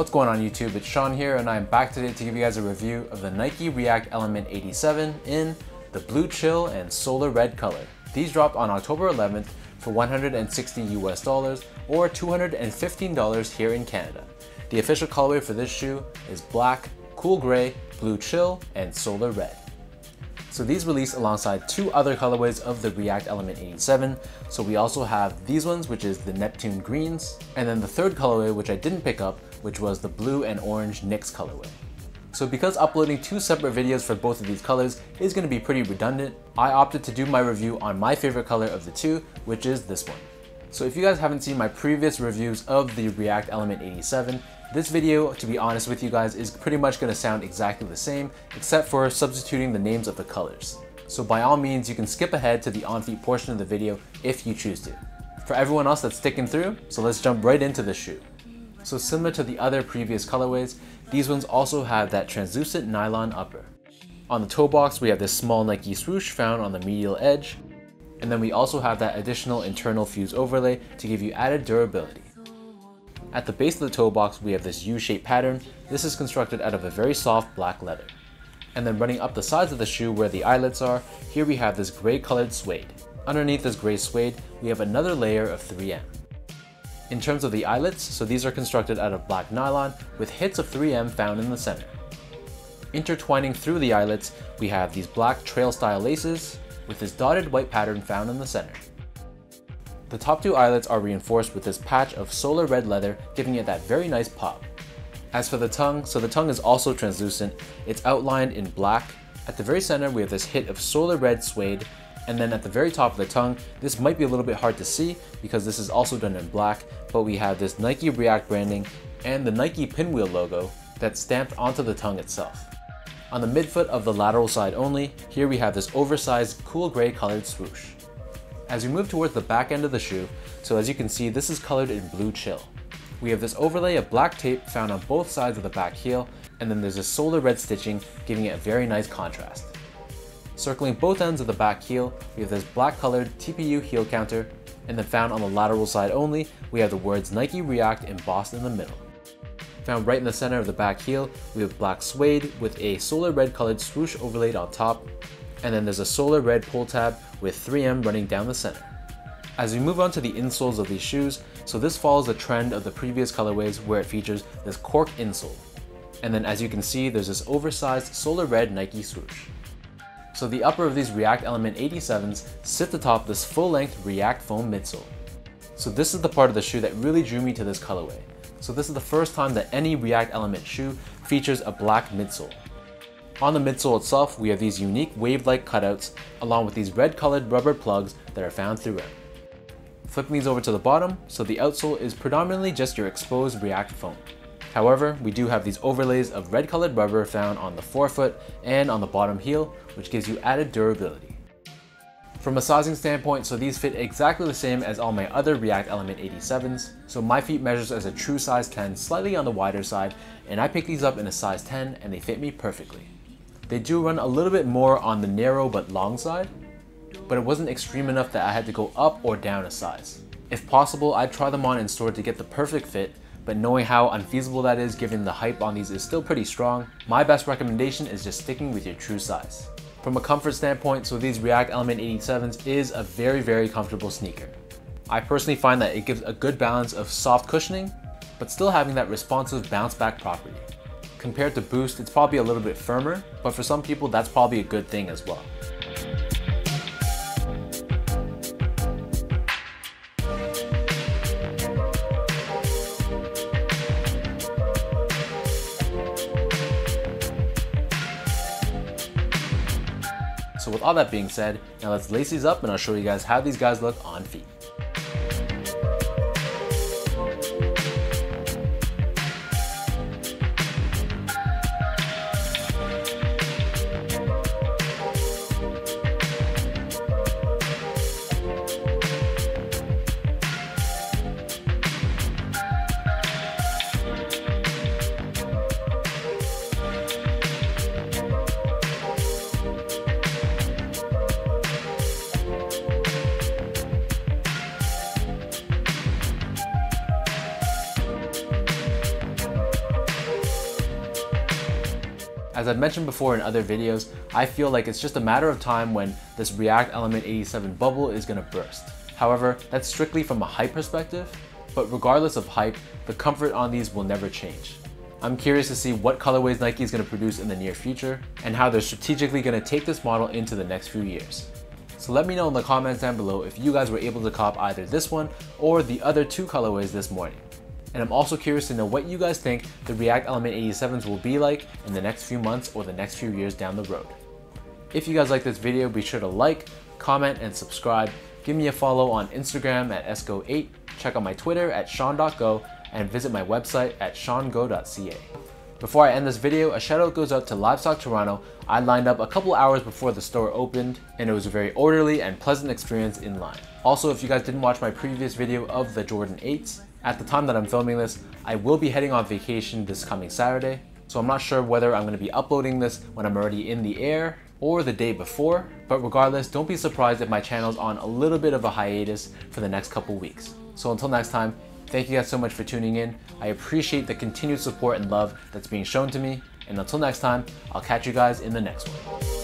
What's going on YouTube? It's Sean here and I'm back today to give you guys a review of the Nike React Element 87 in the blue chill and solar red color. These dropped on October 11th for 160 US dollars or $215 here in Canada. The official colorway for this shoe is black, cool gray, blue chill, and solar red. So these released alongside two other colorways of the React Element 87. So we also have these ones, which is the Neptune Greens, and then the third colorway, which I didn't pick up, which was the blue and orange Knicks colorway. So because uploading two separate videos for both of these colors is going to be pretty redundant, I opted to do my review on my favorite color of the two, which is this one. So if you guys haven't seen my previous reviews of the React Element 87, this video, to be honest with you guys, is pretty much going to sound exactly the same, except for substituting the names of the colors. So by all means, you can skip ahead to the on-feet portion of the video if you choose to. For everyone else that's sticking through, so let's jump right into the shoe. So similar to the other previous colorways, these ones also have that translucent nylon upper. On the toe box, we have this small Nike swoosh found on the medial edge, and then we also have that additional internal fuse overlay to give you added durability. At the base of the toe box, we have this U-shaped pattern. This is constructed out of a very soft black leather. And then running up the sides of the shoe where the eyelets are, here we have this gray colored suede. Underneath this gray suede, we have another layer of 3M. In terms of the eyelets, so these are constructed out of black nylon with hits of 3M found in the center. Intertwining through the eyelets, we have these black trail style laces with this dotted white pattern found in the center. The top two eyelets are reinforced with this patch of solar red leather, giving it that very nice pop. As for the tongue, so the tongue is also translucent. It's outlined in black. At the very center, we have this hit of solar red suede, and then at the very top of the tongue, this might be a little bit hard to see because this is also done in black, but we have this Nike React branding and the Nike pinwheel logo that's stamped onto the tongue itself. On the midfoot of the lateral side only, here we have this oversized cool gray colored swoosh. As we move towards the back end of the shoe, so as you can see, this is colored in blue chill. We have this overlay of black tape found on both sides of the back heel, and then there's a solar red stitching, giving it a very nice contrast. Circling both ends of the back heel, we have this black colored TPU heel counter, and then found on the lateral side only, we have the words Nike React embossed in the middle. Found right in the center of the back heel, we have black suede with a solar red colored swoosh overlaid on top, and then there's a solar red pull tab with 3M running down the center. As we move on to the insoles of these shoes, so this follows the trend of the previous colorways where it features this cork insole. And then as you can see, there's this oversized solar red Nike swoosh. So the upper of these React Element 87s sit atop this full-length React foam midsole. So this is the part of the shoe that really drew me to this colorway. So this is the first time that any React Element shoe features a black midsole. On the midsole itself, we have these unique wave-like cutouts along with these red-colored rubber plugs that are found throughout. Flipping these over to the bottom, so the outsole is predominantly just your exposed React foam. However, we do have these overlays of red-colored rubber found on the forefoot and on the bottom heel, which gives you added durability. From a sizing standpoint, so these fit exactly the same as all my other React Element 87s, so my feet measures as a true size 10, slightly on the wider side, and I picked these up in a size 10 and they fit me perfectly. They do run a little bit more on the narrow but long side, but it wasn't extreme enough that I had to go up or down a size. If possible, I'd try them on in store to get the perfect fit, but knowing how unfeasible that is given the hype on these is still pretty strong, my best recommendation is just sticking with your true size. From a comfort standpoint, so these React Element 87s is a very, very comfortable sneaker. I personally find that it gives a good balance of soft cushioning, but still having that responsive bounce back property. Compared to Boost, it's probably a little bit firmer, but for some people that's probably a good thing as well. So with all that being said, now let's lace these up and I'll show you guys how these guys look on feet. As I've mentioned before in other videos, I feel like it's just a matter of time when this React Element 87 bubble is gonna burst. However, that's strictly from a hype perspective, but regardless of hype, the comfort on these will never change. I'm curious to see what colorways Nike is going to produce in the near future and how they're strategically going to take this model into the next few years. So let me know in the comments down below if you guys were able to cop either this one or the other two colorways this morning. And I'm also curious to know what you guys think the React Element 87s will be like in the next few months or the next few years down the road. If you guys like this video, be sure to like, comment, and subscribe. Give me a follow on Instagram at sgo8, check out my Twitter at sean.go, and visit my website at seango.ca. Before I end this video, a shout out goes out to Livestock Toronto. I lined up a couple hours before the store opened, and it was a very orderly and pleasant experience in line. Also, if you guys didn't watch my previous video of the Jordan 8s, at the time that I'm filming this, I will be heading on vacation this coming Saturday, so I'm not sure whether I'm going to be uploading this when I'm already in the air or the day before, but regardless, don't be surprised if my channel's on a little bit of a hiatus for the next couple weeks. So until next time, Thank you guys so much for tuning in. I appreciate the continued support and love that's being shown to me. And until next time, I'll catch you guys in the next one.